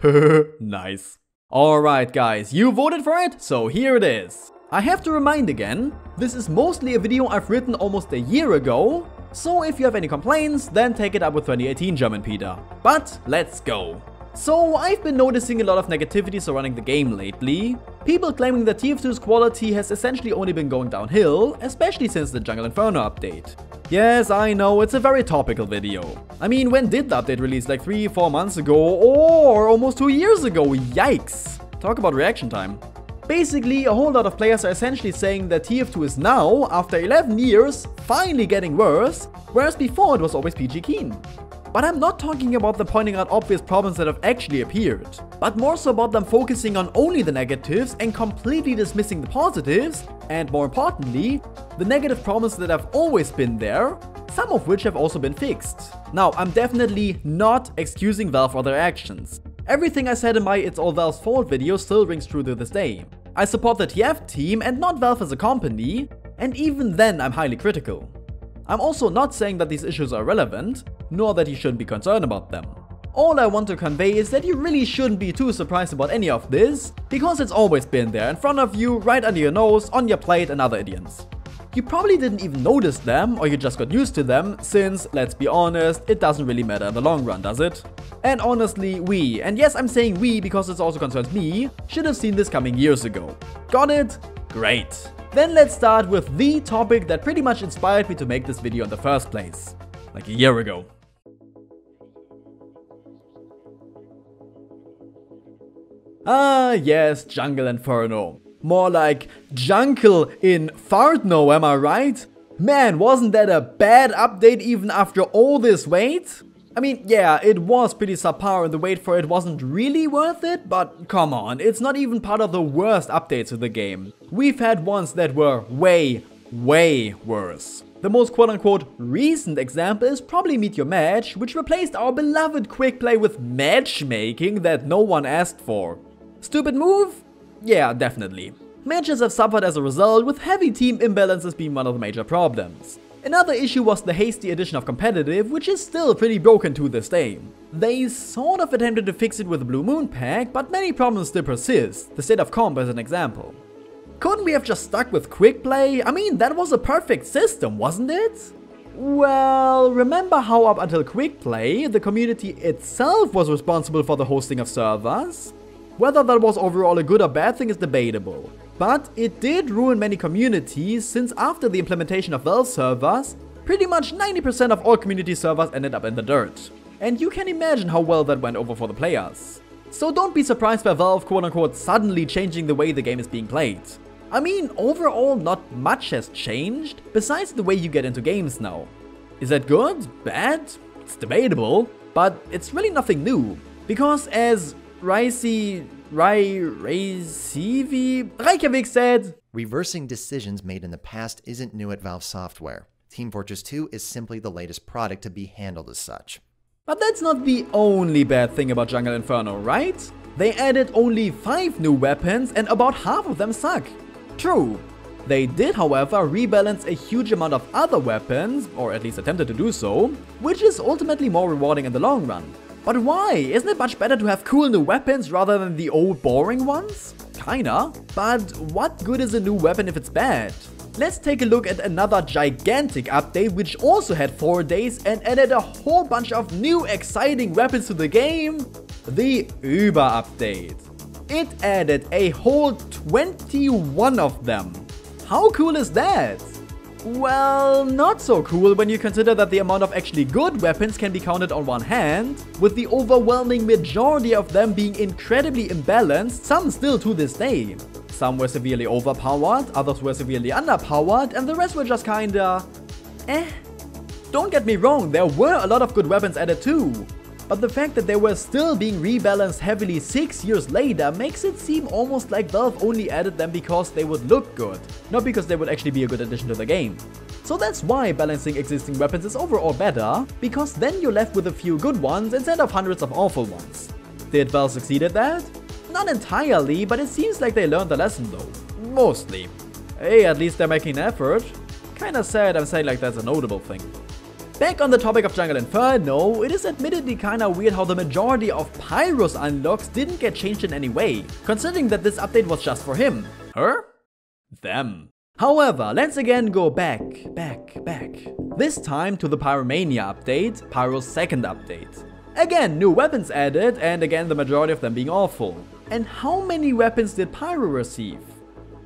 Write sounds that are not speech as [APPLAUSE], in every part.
[LAUGHS] nice. Alright guys, you voted for it, so here it is. I have to remind again, this is mostly a video I've written almost a year ago, so if you have any complaints, then take it up with 2018 German Peter. But let's go. So I've been noticing a lot of negativity surrounding the game lately. People claiming that TF2's quality has essentially only been going downhill, especially since the Jungle Inferno update. Yes, I know, it's a very topical video. I mean, when did the update release? Like 3-4 months ago? Or almost 2 years ago? Yikes! Talk about reaction time. Basically, a whole lot of players are essentially saying that TF2 is now, after 11 years, finally getting worse, whereas before it was always PG keen. But I'm not talking about them pointing out obvious problems that have actually appeared, but more so about them focusing on only the negatives and completely dismissing the positives, and more importantly, the negative problems that have always been there, some of which have also been fixed. Now, I'm definitely not excusing Valve for their actions. Everything I said in my It's All Valve's fault video still rings true to this day. I support the TF team and not Valve as a company, and even then I'm highly critical. I'm also not saying that these issues are relevant, nor that you shouldn't be concerned about them. All I want to convey is that you really shouldn't be too surprised about any of this, because it's always been there in front of you, right under your nose, on your plate and other idioms. You probably didn't even notice them, or you just got used to them, since, let's be honest, it doesn't really matter in the long run, does it? And honestly, we, and yes I'm saying we because this also concerns me, should have seen this coming years ago. Got it? Great. Then let's start with the topic that pretty much inspired me to make this video in the first place. Like a year ago. Ah, yes, Jungle Inferno. More like Jungle in Fartno, am I right? Man, wasn't that a bad update even after all this wait? I mean, yeah, it was pretty subpar and the wait for it wasn't really worth it, but come on, it's not even part of the worst updates of the game. We've had ones that were way, way worse. The most quote-unquote recent example is probably Meet Your Match, which replaced our beloved quick play with matchmaking that no one asked for. Stupid move? Yeah, definitely. Matches have suffered as a result, with heavy team imbalances being one of the major problems. Another issue was the hasty addition of competitive, which is still pretty broken to this day. They sort of attempted to fix it with the Blue Moon pack, but many problems still persist, the state of comp as an example. Couldn't we have just stuck with quick play? I mean, that was a perfect system, wasn't it? Well, remember how up until quick play, the community itself was responsible for the hosting of servers? Whether that was overall a good or bad thing is debatable. But it did ruin many communities since after the implementation of Valve servers, pretty much 90% of all community servers ended up in the dirt. And you can imagine how well that went over for the players. So don't be surprised by Valve quote unquote suddenly changing the way the game is being played. I mean, overall not much has changed, besides the way you get into games now. Is that good? Bad? It's debatable, but it's really nothing new. Because as Ricey, Rai, Raisivi, Reykjavik said, Reversing decisions made in the past isn't new at Valve Software. Team Fortress 2 is simply the latest product to be handled as such. But that's not the only bad thing about Jungle Inferno, right? They added only 5 new weapons and about half of them suck. True. They did, however, rebalance a huge amount of other weapons, or at least attempted to do so, which is ultimately more rewarding in the long run. But why? Isn't it much better to have cool new weapons rather than the old boring ones? Kinda. But what good is a new weapon if it's bad? Let's take a look at another gigantic update which also had 4 days and added a whole bunch of new exciting weapons to the game. The Uber update. It added a whole 21 of them. How cool is that? Well, not so cool when you consider that the amount of actually good weapons can be counted on one hand, with the overwhelming majority of them being incredibly imbalanced, some still to this day. Some were severely overpowered, others were severely underpowered, and the rest were just kinda... eh. Don't get me wrong, there were a lot of good weapons added too, but the fact that they were still being rebalanced heavily 6 years later makes it seem almost like Valve only added them because they would look good, not because they would actually be a good addition to the game. So that's why balancing existing weapons is overall better, because then you're left with a few good ones instead of hundreds of awful ones. Did Valve succeed at that? Not entirely, but it seems like they learned the lesson though. Mostly. Hey, at least they're making an effort. Kinda sad I'm saying like that's a notable thing. Back on the topic of Jungle Inferno, it is admittedly kinda weird how the majority of Pyro's unlocks didn't get changed in any way, considering that this update was just for him. Her? Them. However, let's again go back, back, back. This time to the Pyromania update, Pyro's second update. Again, new weapons added, and again the majority of them being awful. And how many weapons did Pyro receive?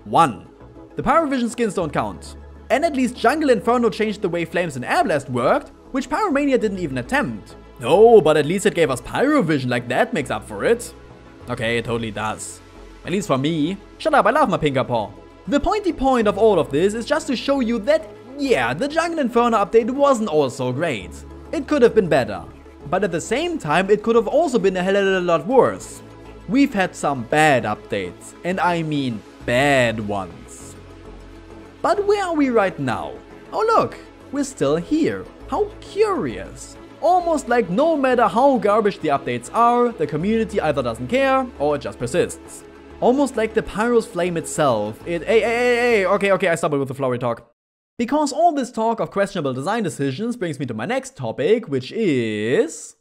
One. The Pyrovision skins don't count. And at least Jungle Inferno changed the way Flames and Air Blast worked, which Pyromania didn't even attempt. No, but at least it gave us Pyrovision, like that makes up for it. Okay, it totally does. At least for me. Shut up, I love my Pinkerpaw. The pointy point of all of this is just to show you that, yeah, the Jungle Inferno update wasn't all so great. It could have been better. But at the same time, it could have also been a hell of a lot worse. We've had some bad updates, and I mean bad ones. But where are we right now? Oh look, we're still here. How curious. Almost like no matter how garbage the updates are, the community either doesn't care or it just persists. Almost like the Pyro's flame itself. It- hey, hey, hey, hey, okay, okay, I stumbled with the flowery talk. Because all this talk of questionable design decisions brings me to my next topic, which is...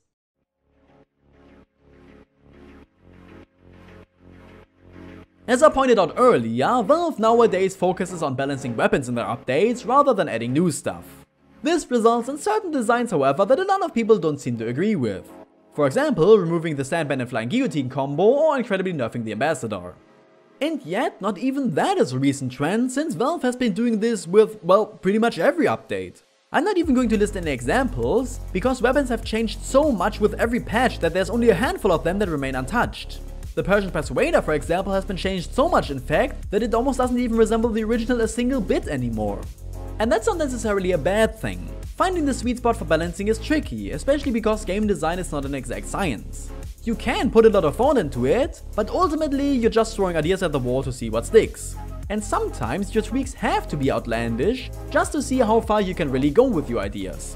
As I pointed out earlier, Valve nowadays focuses on balancing weapons in their updates rather than adding new stuff. This results in certain designs however that a lot of people don't seem to agree with. For example, removing the Sandman and Flying Guillotine combo or incredibly nerfing the Ambassador. And yet, not even that is a recent trend, since Valve has been doing this with, well, pretty much every update. I'm not even going to list any examples, because weapons have changed so much with every patch that there's only a handful of them that remain untouched. The Persian Persuader, for example, has been changed so much in fact, that it almost doesn't even resemble the original a single bit anymore. And that's not necessarily a bad thing. Finding the sweet spot for balancing is tricky, especially because game design is not an exact science. You can put a lot of thought into it, but ultimately you're just throwing ideas at the wall to see what sticks. And sometimes your tweaks have to be outlandish, just to see how far you can really go with your ideas.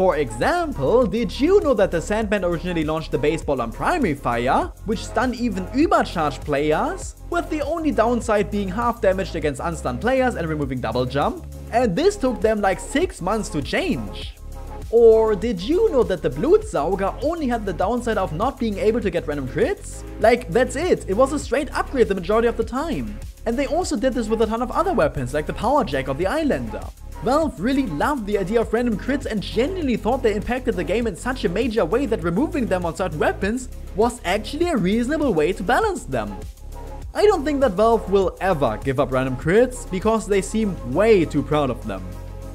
For example, did you know that the Sandman originally launched the baseball on primary fire, which stunned even übercharged players, with the only downside being half damaged against unstunned players and removing double jump? And this took them like 6 months to change. Or did you know that the Blutsauger only had the downside of not being able to get random crits? Like, that's it, it was a straight upgrade the majority of the time. And they also did this with a ton of other weapons like the Power Jack or the Islander. Valve really loved the idea of random crits and genuinely thought they impacted the game in such a major way that removing them on certain weapons was actually a reasonable way to balance them. I don't think that Valve will ever give up random crits because they seem way too proud of them.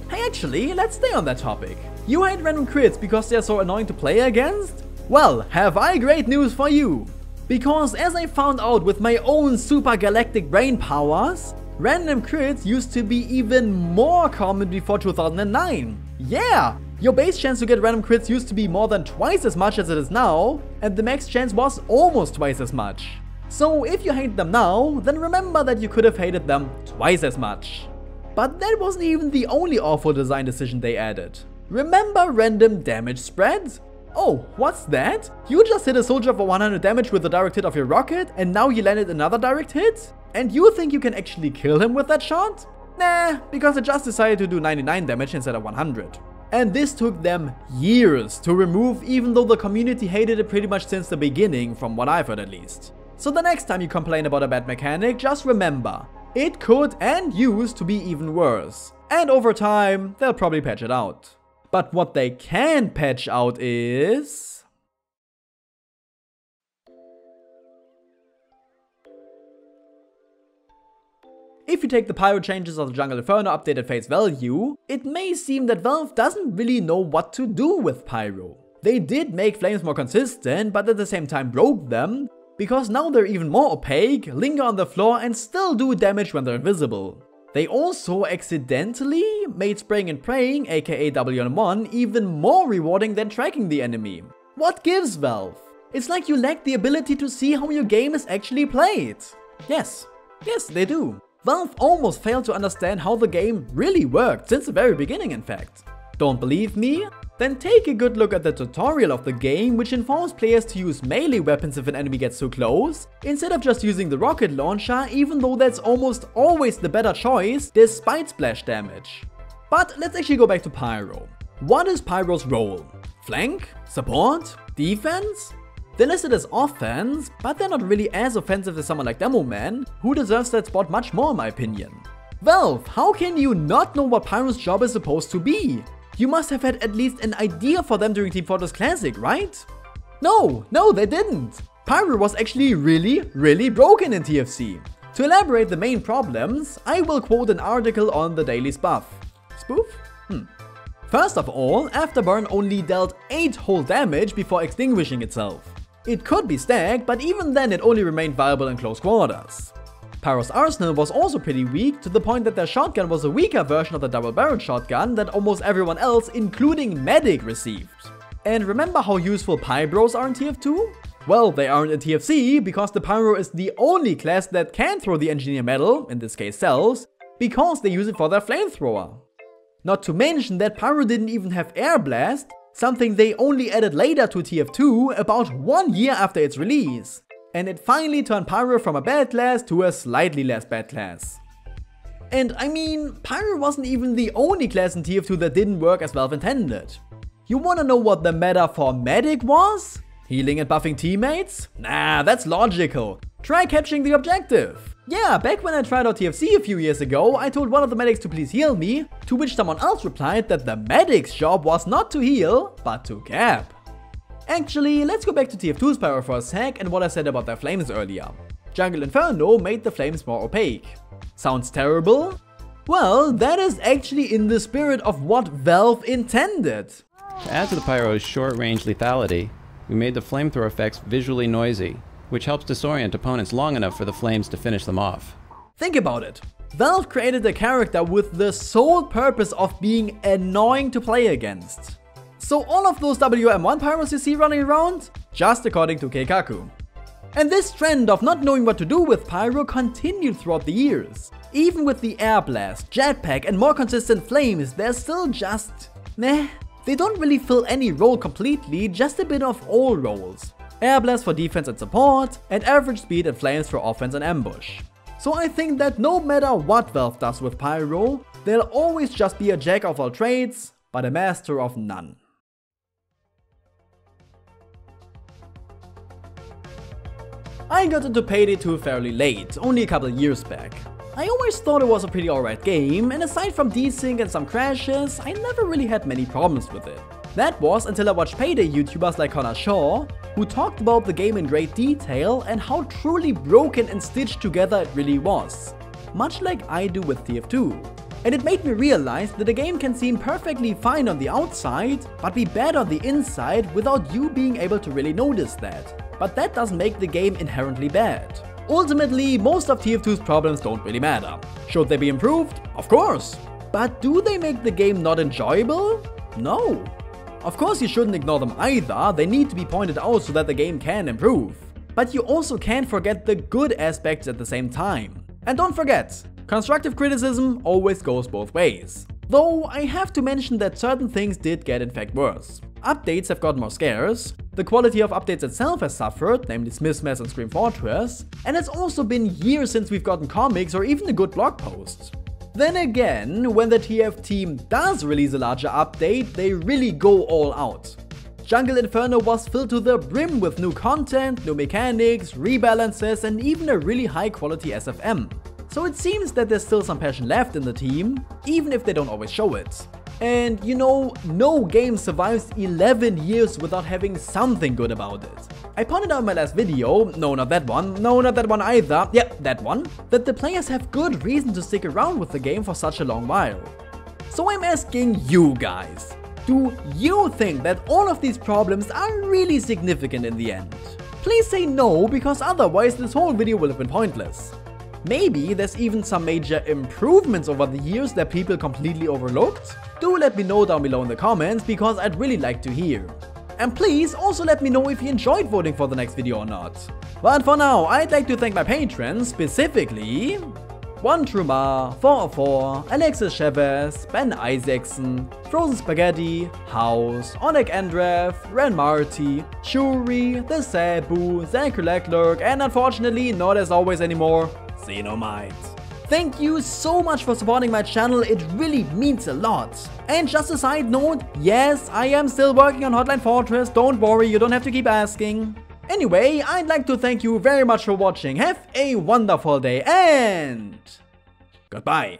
Hey actually, let's stay on that topic. You hate random crits because they're so annoying to play against? Well, have I great news for you! Because as I found out with my own super galactic brain powers, random crits used to be even more common before 2009. Yeah! Your base chance to get random crits used to be more than twice as much as it is now, and the max chance was almost twice as much. So if you hate them now, then remember that you could have hated them twice as much. But that wasn't even the only awful design decision they added. Remember random damage spreads? Oh, what's that? You just hit a soldier for 100 damage with a direct hit of your rocket and now you landed another direct hit? And you think you can actually kill him with that shot? Nah, because it just decided to do 99 damage instead of 100. And this took them years to remove even though the community hated it pretty much since the beginning, from what I've heard at least. So the next time you complain about a bad mechanic, just remember, it could and used to be even worse. And over time, they'll probably patch it out. But what they can patch out is... If you take the pyro changes of the Jungle Inferno update at face value, it may seem that Valve doesn't really know what to do with pyro. They did make flames more consistent, but at the same time broke them, because now they're even more opaque, linger on the floor and still do damage when they're invisible. They also accidentally made spraying and praying, aka WM1, even more rewarding than tracking the enemy. What gives Valve? It's like you lack the ability to see how your game is actually played. Yes, yes they do. Valve almost failed to understand how the game really worked since the very beginning in fact. Don't believe me? Then take a good look at the tutorial of the game which informs players to use melee weapons if an enemy gets too close, instead of just using the rocket launcher even though that's almost always the better choice despite splash damage. But let's actually go back to Pyro. What is Pyro's role? Flank? Support? Defense? They're listed as offense, but they're not really as offensive as someone like Demo Man, who deserves that spot much more in my opinion. Valve, how can you not know what Pyro's job is supposed to be? You must have had at least an idea for them during Team Fortress Classic, right? No, no they didn't. Pyro was actually really, really broken in TFC. To elaborate the main problems, I will quote an article on the Daily Spoof. Spoof? Hmm. First of all, Afterburn only dealt 8 whole damage before extinguishing itself. It could be stacked, but even then it only remained viable in close quarters. Pyro's arsenal was also pretty weak, to the point that their shotgun was a weaker version of the double barrel shotgun that almost everyone else, including Medic, received. And remember how useful Pyros are in TF2? Well, they aren't in TFC because the Pyro is the only class that can throw the Engineer metal, in this case cells, because they use it for their flamethrower. Not to mention that Pyro didn't even have Air Blast, something they only added later to TF2 about one year after its release. And it finally turned Pyro from a bad class to a slightly less bad class. And I mean, Pyro wasn't even the only class in TF2 that didn't work as Valve intended. You wanna know what the meta for Medic was? Healing and buffing teammates? Nah, that's logical. Try catching the objective. Yeah, back when I tried out TFC a few years ago, I told one of the medics to please heal me, to which someone else replied that the medic's job was not to heal, but to cap. Actually, let's go back to TF2's Pyro for a sec and what I said about their flames earlier. Jungle Inferno made the flames more opaque. Sounds terrible? Well, that is actually in the spirit of what Valve intended. To add to the Pyro's short-range lethality, we made the flamethrower effects visually noisy, which helps disorient opponents long enough for the flames to finish them off. Think about it. Valve created a character with the sole purpose of being annoying to play against. So all of those WM1 pyros you see running around? Just according to Keikaku. And this trend of not knowing what to do with Pyro continued throughout the years. Even with the Air Blast, Jetpack and more consistent flames, they're still just... meh. They don't really fill any role completely, just a bit of all roles air blast for defense and support, and average speed and flames for offense and ambush. So I think that no matter what Valve does with Pyro, they'll always just be a jack of all trades, but a master of none. I got into Payday 2 fairly late, only a couple years back. I always thought it was a pretty alright game, and aside from desync and some crashes, I never really had many problems with it. That was until I watched Payday YouTubers like Connor Shaw, who talked about the game in great detail and how truly broken and stitched together it really was. Much like I do with TF2. And it made me realize that a game can seem perfectly fine on the outside, but be bad on the inside without you being able to really notice that. But that doesn't make the game inherently bad. Ultimately, most of TF2's problems don't really matter. Should they be improved? Of course! But do they make the game not enjoyable? No. Of course you shouldn't ignore them either, they need to be pointed out so that the game can improve. But you also can't forget the good aspects at the same time. And don't forget, constructive criticism always goes both ways. Though I have to mention that certain things did get in fact worse. Updates have got more scarce, the quality of updates itself has suffered, namely Smithmas and Scream Fortress, and it's also been years since we've gotten comics or even a good blog post. Then again, when the TF team does release a larger update, they really go all out. Jungle Inferno was filled to the brim with new content, new mechanics, rebalances and even a really high quality SFM. So it seems that there's still some passion left in the team, even if they don't always show it. And you know, no game survives 11 years without having something good about it. I pointed out in my last video, no not that one, no not that one either, yeah that one, that the players have good reason to stick around with the game for such a long while. So I'm asking you guys, do you think that all of these problems are really significant in the end? Please say no, because otherwise this whole video will have been pointless. Maybe there's even some major improvements over the years that people completely overlooked? Do let me know down below in the comments because I'd really like to hear. And please also let me know if you enjoyed voting for the next video or not. But for now, I'd like to thank my patrons, specifically... One Truma, 404, Alexis Chavez, Ben Isaacson, Frozen Spaghetti, House, Oleg Andrev, Ren Marty, Shuri, The Sabu, Zachary Leclerc, and unfortunately not as always anymore, Xenomite. Thank you so much for supporting my channel, it really means a lot. And just a side note, yes, I am still working on Hotline Fortress, don't worry, you don't have to keep asking. Anyway, I'd like to thank you very much for watching, have a wonderful day and goodbye.